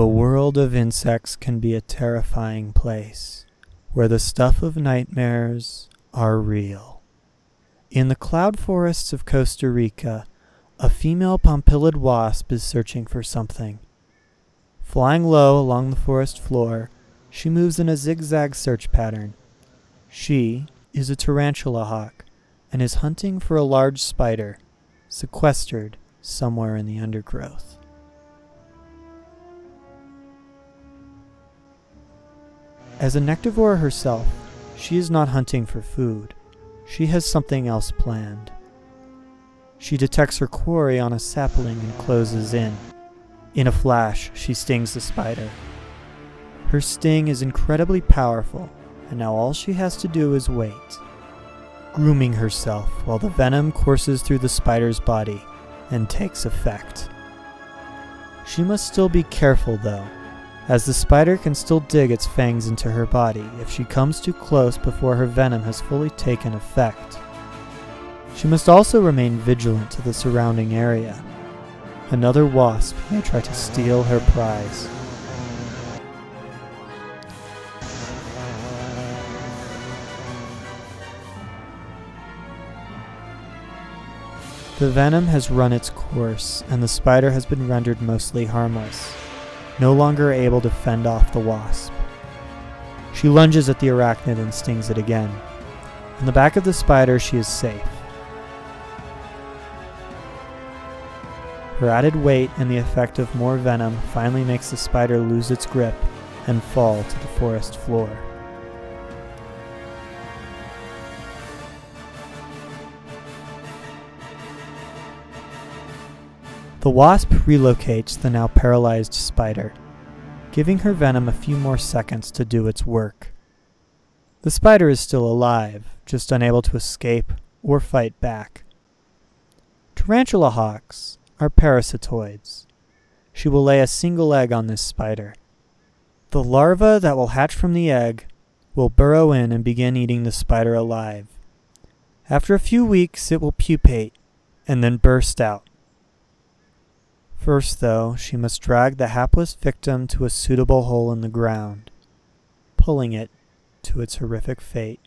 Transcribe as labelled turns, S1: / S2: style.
S1: The world of insects can be a terrifying place, where the stuff of nightmares are real. In the cloud forests of Costa Rica, a female pompilid wasp is searching for something. Flying low along the forest floor, she moves in a zigzag search pattern. She is a tarantula hawk and is hunting for a large spider, sequestered somewhere in the undergrowth. As a nectivore herself, she is not hunting for food. She has something else planned. She detects her quarry on a sapling and closes in. In a flash, she stings the spider. Her sting is incredibly powerful, and now all she has to do is wait, grooming herself while the venom courses through the spider's body and takes effect. She must still be careful, though, as the spider can still dig its fangs into her body if she comes too close before her venom has fully taken effect. She must also remain vigilant to the surrounding area. Another wasp may try to steal her prize. The venom has run its course, and the spider has been rendered mostly harmless no longer able to fend off the wasp. She lunges at the arachnid and stings it again. On the back of the spider, she is safe. Her added weight and the effect of more venom finally makes the spider lose its grip and fall to the forest floor. The wasp relocates the now paralyzed spider, giving her venom a few more seconds to do its work. The spider is still alive, just unable to escape or fight back. Tarantula hawks are parasitoids. She will lay a single egg on this spider. The larva that will hatch from the egg will burrow in and begin eating the spider alive. After a few weeks, it will pupate and then burst out. First, though, she must drag the hapless victim to a suitable hole in the ground, pulling it to its horrific fate.